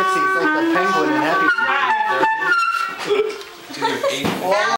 Pixie's like the penguin in Happy Feet.